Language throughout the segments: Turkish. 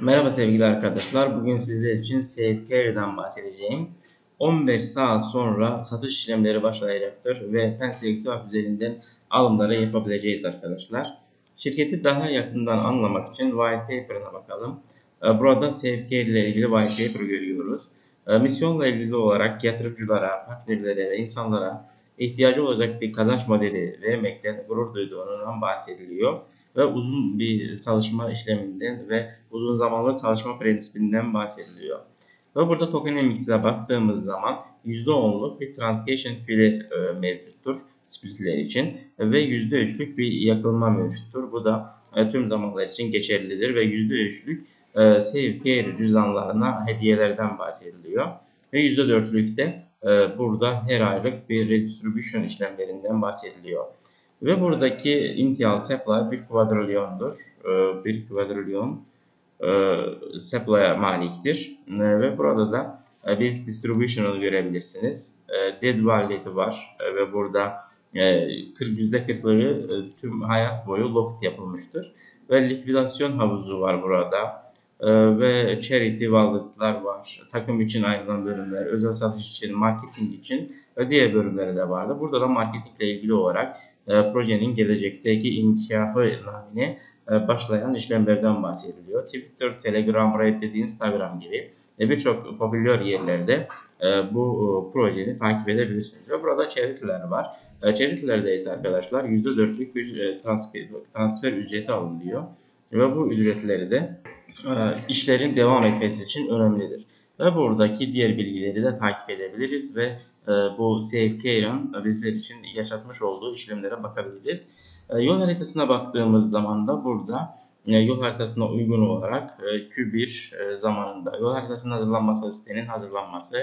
Merhaba sevgili arkadaşlar. Bugün sizler için Safecare'den bahsedeceğim. 15 saat sonra satış işlemleri başlayacaktır ve Pensel üzerinden alımları yapabileceğiz arkadaşlar. Şirketi daha yakından anlamak için white paper'ına bakalım. Ee, burada Safecare ile ilgili white paper görüyoruz. Ee, misyonla ilgili olarak yatırımcılara, partnerlere ve insanlara ihtiyacı olacak bir kazanç modeli vermekten gurur duyduğundan bahsediliyor. Ve uzun bir çalışma işleminden ve uzun zamanlı çalışma prensibinden bahsediliyor. Ve burada tokenomics'e baktığımız zaman %10'luk bir transaction fee e, mevcuttur splitler için ve %3'lük bir yakılma mevcuttur. Bu da e, tüm zamanlar için geçerlidir ve %3'lük e, save care cüzdanlarına hediyelerden bahsediliyor. Ve %4'lük de e, burada her aylık bir redistribution işlemlerinden bahsediliyor. Ve buradaki initial supply bir quadrillion'dur. E, bir quadrillion e, supply'a maliktir. E, ve burada da e, biz distribution'ı görebilirsiniz. Dead wallet'i var ve burada e, %40'ları e, tüm hayat boyu locked yapılmıştır. Ve likvidasyon havuzu var burada. Ee, ve charity wallet'lar var. Takım için ayrılan bölümler, özel satış için, marketing için ve diğer bölümleri de vardı. Burada da marketingle ilgili olarak e, projenin gelecekteki inkişafı namine e, başlayan işlemlerden bahsediliyor. Twitter, Telegram, Reddit, Instagram gibi e, birçok popüler yerlerde e, bu e, projeni takip edebilirsiniz. Ve burada charity'ler var. E, charity'lerde ise arkadaşlar %4'lük bir e, transfer, transfer ücreti alınıyor. Ve bu ücretleri de işlerin devam etmesi için önemlidir. Ve buradaki diğer bilgileri de takip edebiliriz ve e, bu SafeCare'ın bizler için yaşatmış olduğu işlemlere bakabiliriz. E, yol haritasına baktığımız zaman da burada yol haritasına uygun olarak Q1 zamanında yol haritasının hazırlanması, sitenin hazırlanması,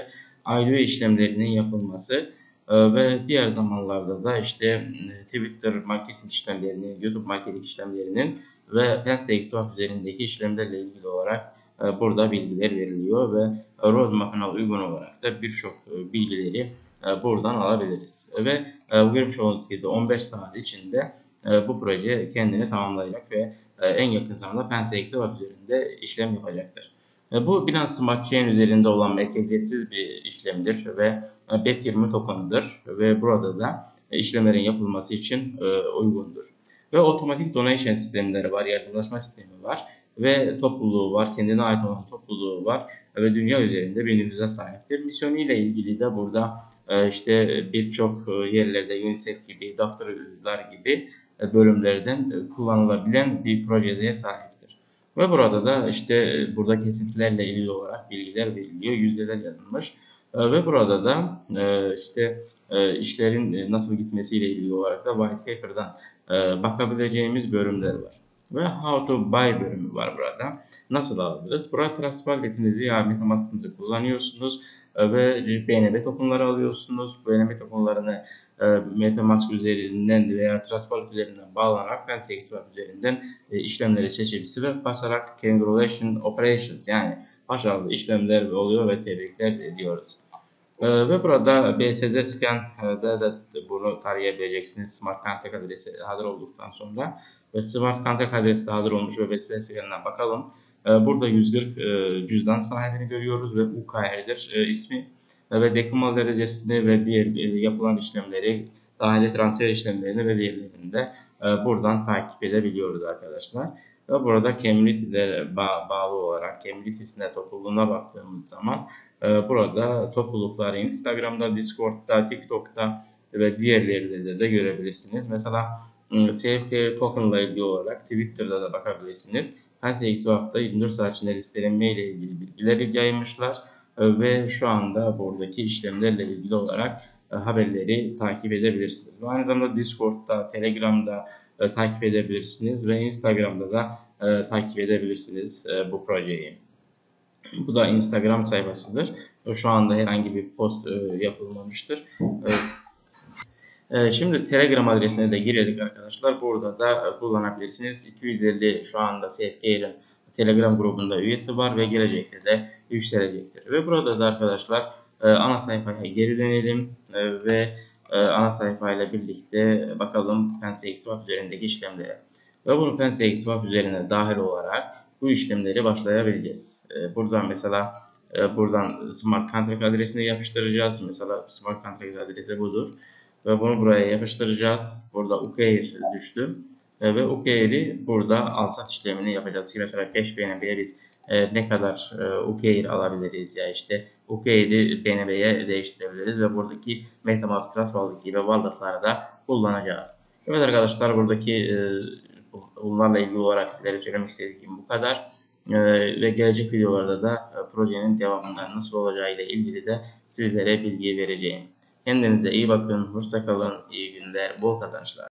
IDO işlemlerinin yapılması ve diğer zamanlarda da işte Twitter marketing işlemlerinin, YouTube marketing işlemlerinin ve PenseXWap üzerindeki işlemlerle ilgili olarak e, burada bilgiler veriliyor ve roadmap'ına uygun olarak da birçok e, bilgileri e, buradan alabiliriz. Ve bu görmüş olduğunuz gibi 15 saat içinde bu proje kendini tamamlayacak ve en yakın zamanda PenseXWap üzerinde işlem yapacaktır. Bu Binance Smart Chain üzerinde olan merkeziyetsiz bir işlemdir ve BEP20 tokenıdır ve burada da işlemlerin yapılması için uygundur. Ve otomatik donation sistemleri var, yardımlaşma sistemi var ve topluluğu var, kendine ait olan topluluğu var ve dünya üzerinde bir nüfuza sahiptir. Misyonu ile ilgili de burada e, işte birçok e, yerlerde UNICEF gibi, doktorlar gibi e, bölümlerden kullanılabilen bir projeye sahiptir. Ve burada da işte burada kesintilerle ilgili olarak bilgiler veriliyor, yüzdeler yazılmış. Ve burada da işte işlerin nasıl gitmesiyle ilgili olarak da white paper'dan bakabileceğimiz bölümler var. Ve How to Buy bölümü var burada. Nasıl alabiliriz? Burada Trust Wallet'inizi ya Metamask'ınızı kullanıyorsunuz ve BNB tokenları alıyorsunuz. BNB tokenlarını Metamask üzerinden veya Trust Wallet üzerinden bağlanarak PancakeSwap üzerinden işlemleri seçebilisi ve basarak Congratulation Operations yani başarılı işlemler oluyor ve tebrikler ediyoruz. Ee, ve burada BSZ Scan'da da bunu tarayabileceksiniz. Smart Contract adresi hazır olduktan sonra. Ve Smart Contract adresi de hazır olmuş ve BSZ Scan'ına bakalım. Ee, burada 140 e, cüzdan sahibini görüyoruz ve UKR'dir e, ismi. Ve dekimal derecesini ve diğer e, yapılan işlemleri, dahili transfer işlemlerini ve diğerlerini de buradan takip edebiliyoruz arkadaşlar. Ve burada community'de bağlı olarak community'sine topluluğuna baktığımız zaman ee, burada toplulukları Instagram'da, Discord'da, TikTok'ta ve diğerlerinde de görebilirsiniz. Mesela ıı, Safecare Token ile ilgili olarak Twitter'da da bakabilirsiniz. PancakeSwap'ta 24 saat içinde listelenme ile ilgili bilgileri yaymışlar ee, ve şu anda buradaki işlemlerle ilgili olarak ıı, haberleri takip edebilirsiniz. Aynı zamanda Discord'da, Telegram'da takip edebilirsiniz ve Instagram'da da takip edebilirsiniz bu projeyi. Bu da Instagram sayfasıdır. Şu anda herhangi bir post e, yapılmamıştır. E, şimdi Telegram adresine de girelim arkadaşlar. Burada da kullanabilirsiniz. 250 şu anda SFK'nin Telegram grubunda üyesi var ve gelecekte de yükselecektir. Ve burada da arkadaşlar e, ana sayfaya geri dönelim ve ana sayfayla birlikte bakalım PenseXWap üzerindeki işlemlere. Ve bunu PenseXWap üzerine dahil olarak bu işlemleri başlayabileceğiz. E, buradan mesela e, buradan smart contract adresini yapıştıracağız. Mesela smart contract adresi budur. Ve bunu buraya yapıştıracağız. Burada UKEIR düştü. E, ve UKEIR'i burada alsat işlemini yapacağız. Ki mesela cash BNB'ye biz e, ne kadar e, UKEIR alabiliriz ya işte UKEIR'i BNB'ye değiştirebiliriz ve buradaki MetaMask Class Wallet gibi wallet'ları da kullanacağız. Evet arkadaşlar buradaki e, bunlarla ilgili olarak sizlere söylemek istediğim bu kadar. E, ve gelecek videolarda da e, projenin devamında nasıl olacağı ile ilgili de sizlere bilgi vereceğim. Kendinize iyi bakın, hoşça kalın, iyi günler, bol kazançlar.